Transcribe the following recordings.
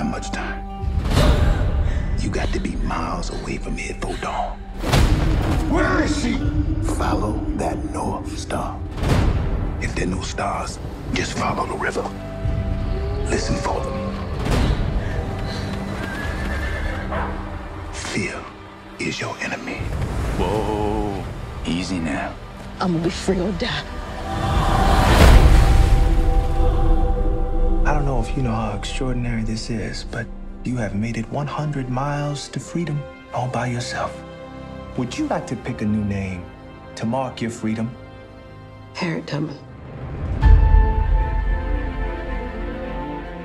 much time. You got to be miles away from here for dawn. Where is she? Follow that North Star. If there are no stars, just follow the river. Listen for them. Fear is your enemy. Whoa. Easy now. I'm gonna be free or die. You know how extraordinary this is, but you have made it 100 miles to freedom all by yourself. Would you like to pick a new name to mark your freedom? Harriet Tubman.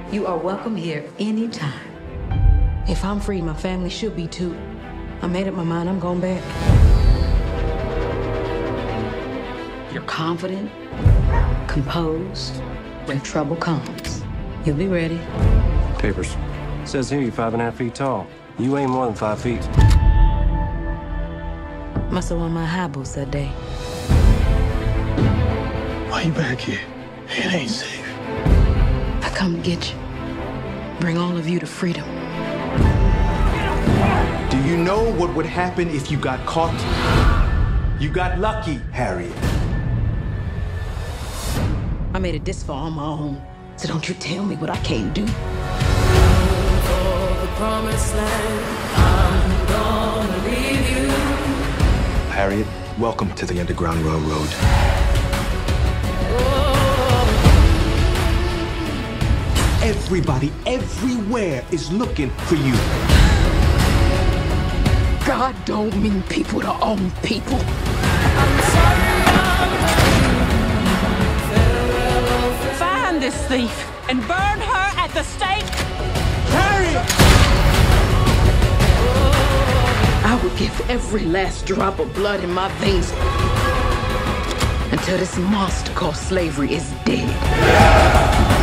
You are welcome here anytime. If I'm free, my family should be too. I made up my mind, I'm going back. You're confident, composed. When trouble comes, you'll be ready. Papers. Says here you're five and a half feet tall. You ain't more than five feet. Must have won my high boots that day. Why you back here? It ain't safe. I come to get you. Bring all of you to freedom. Do you know what would happen if you got caught? You got lucky, Harriet. I made it this far on my own. So don't you tell me what I can't do. Harriet, welcome to the Underground Railroad. Everybody, everywhere is looking for you. God don't mean people to own people. This thief and burn her at the stake. Harry! I would give every last drop of blood in my veins until this monster called slavery is dead.